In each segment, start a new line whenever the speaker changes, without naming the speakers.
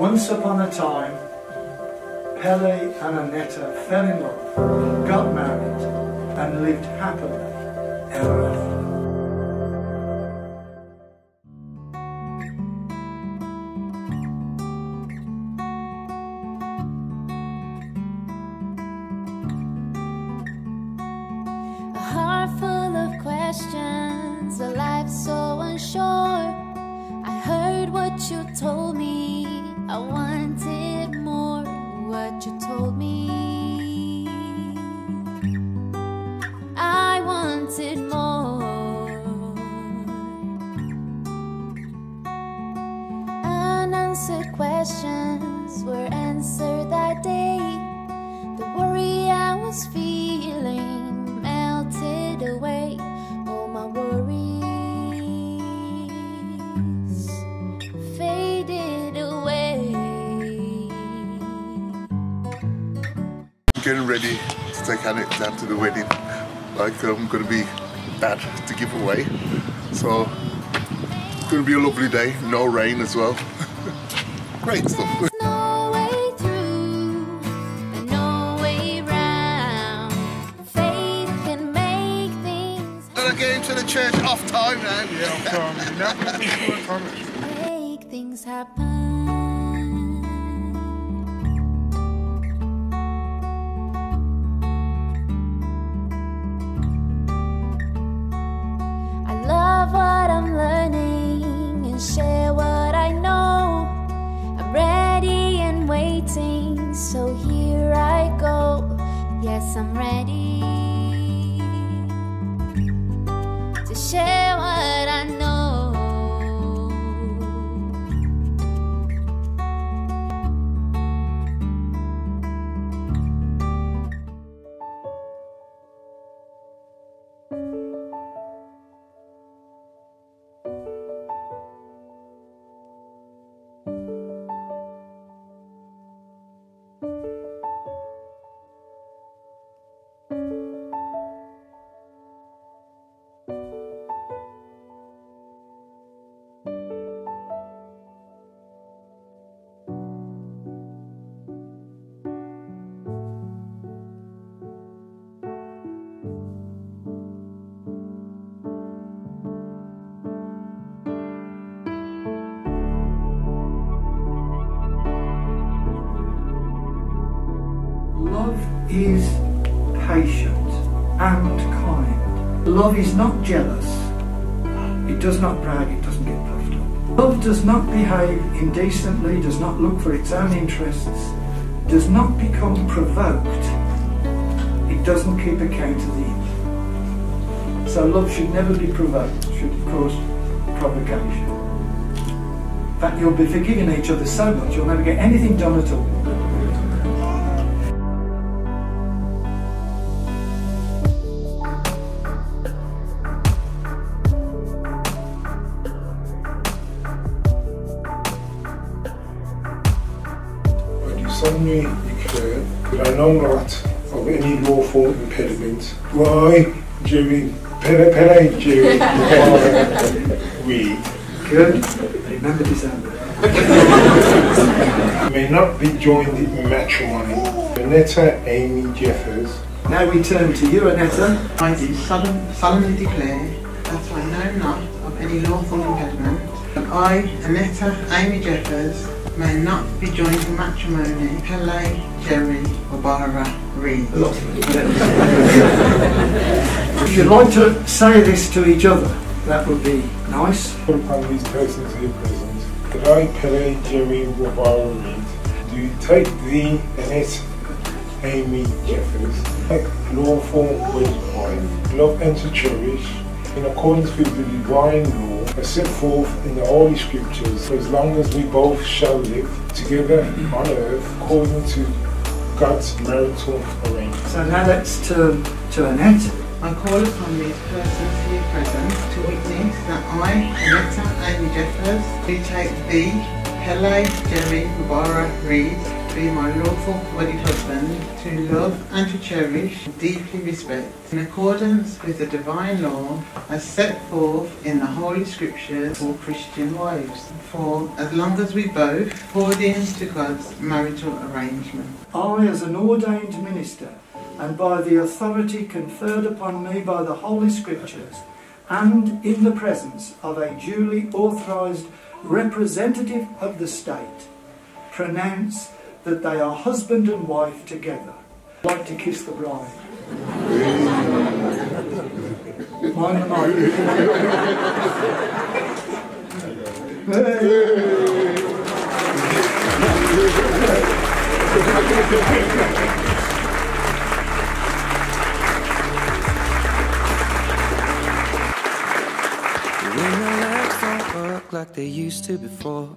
Once upon a time, Pele and Annetta fell in love, got married, and lived happily ever after.
A heart full of questions, a life so unsure. I heard what you told me, I wanted more. What you told me, I wanted more. Unanswered questions were answered that day. The worry I was feeling
ready to take Annette down to the wedding. Like um, I'm going to be bad to give away. So it's going to be a lovely day. No rain as well. Great stuff.
There's no way through and no way round. Faith can make things
Gonna the church off time now.
make things happen. I'm ready to share
is patient and kind. Love is not jealous. It does not brag, it doesn't get puffed up. Love does not behave indecently, does not look for its own interests, does not become provoked. It doesn't keep account of the evil. So love should never be provoked, should cause provocation. In fact, you'll be forgiving each other so much you'll never get anything done at all.
I do solemnly declare that I know not of any lawful impediment why during Pele Pele during we
Good. Remember December.
may not be joined in matrimony. Annetta Amy Jeffers
Now we turn to you, Annetta.
I do solemn- solemnly declare that I know not of any lawful impediment that I, Annetta Amy Jeffers, may not be joined in matrimony Pele, Jerry, or Barbara Reid.
If you'd like to say this to each other, that would be nice.
upon these persons here present that I, Pele Jerry Wabara Reid, do take thee, Annetta Amy Jeffers, like lawful wedded wife, love and to cherish, in accordance with the divine law as set forth in the Holy Scriptures, for as long as we both shall live together on earth, according to God's marital arrangement.
So now let's turn to Annette.
I call upon these persons here present to witness that I, Annetta Amy Jeffers, do take thee, Pele, Jerry, Barbara Reid, to be my lawful wedded husband, to love and to cherish, deeply respect, in accordance with the divine law as set forth in the Holy Scriptures for Christian wives, for as long as we both, according to God's marital arrangement.
I, as an ordained minister, and by the authority conferred upon me by the Holy Scriptures, and in the presence of a duly authorised representative of the state, pronounce that they are husband and wife together. Like to kiss the bride. Mind the mic.
like they used to before.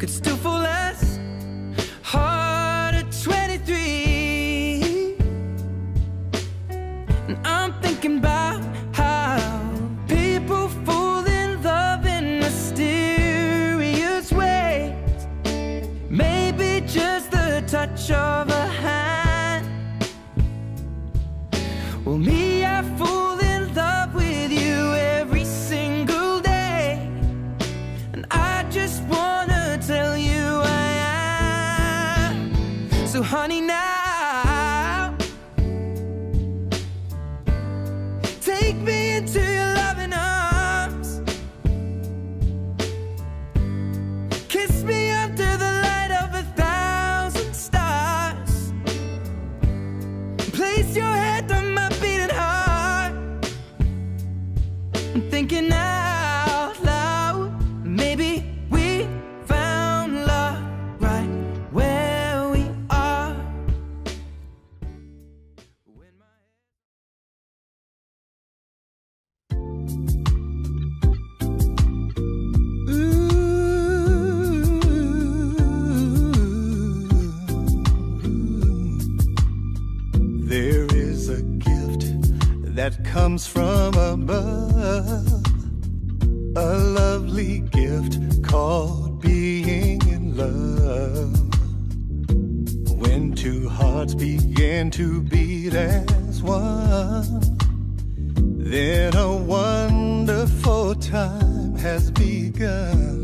could still fall as hard at 23 And I'm thinking about how people fall in love in mysterious ways. Maybe just the touch of a hand. Well, me, I fall
There is a gift that comes from above, a lovely gift called being in love. When two hearts begin to beat as one, then a wonderful time has begun.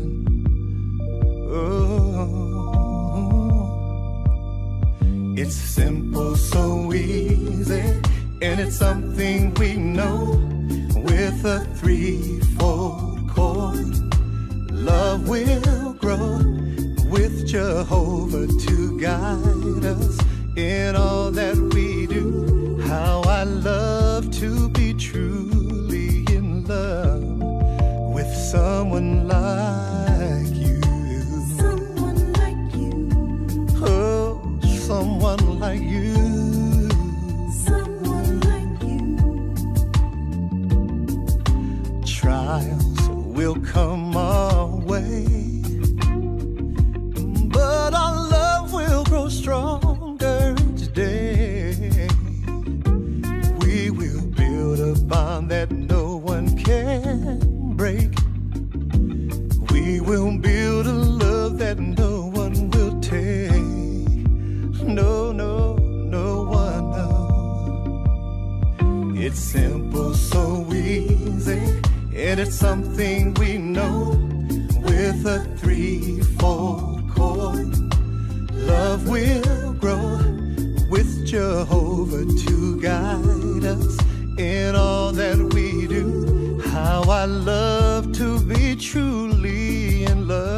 It's something we know with a threefold chord. Love will grow with Jehovah to guide us in all that and it's something we know with a threefold chord. Love will grow with Jehovah to guide us in all that we do. How I love to be truly in love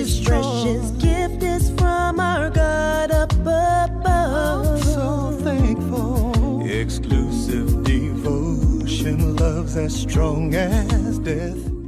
This precious gift is from our God up above. I'm So thankful. Exclusive devotion, love's as strong as death.